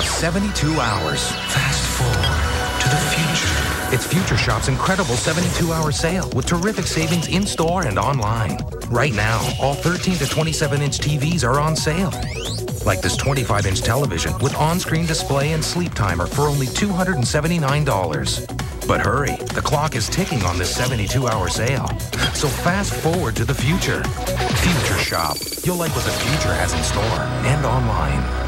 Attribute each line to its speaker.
Speaker 1: have 72 hours.
Speaker 2: Fast forward to the future.
Speaker 1: It's Future Shop's incredible 72-hour sale with terrific savings in-store and online. Right now, all 13 to 27-inch TVs are on sale. Like this 25-inch television with on-screen display and sleep timer for only $279. But hurry, the clock is ticking on this 72-hour sale. So fast forward to the future. Future Shop. You'll like what the future has in store and online.